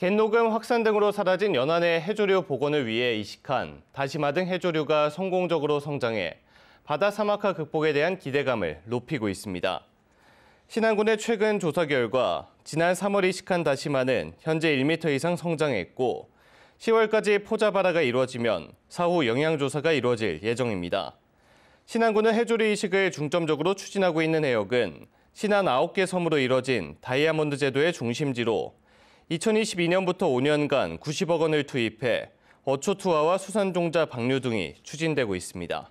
갯녹음 확산 등으로 사라진 연안의 해조류 복원을 위해 이식한 다시마 등 해조류가 성공적으로 성장해 바다 사막화 극복에 대한 기대감을 높이고 있습니다. 신안군의 최근 조사 결과 지난 3월 이식한 다시마는 현재 1m 이상 성장했고 10월까지 포자발화가 이루어지면 사후 영양조사가 이루어질 예정입니다. 신안군은 해조류 이식을 중점적으로 추진하고 있는 해역은 신안 9개 섬으로 이뤄진 다이아몬드 제도의 중심지로 2022년부터 5년간 90억 원을 투입해 어초 투하와 수산종자 방류 등이 추진되고 있습니다.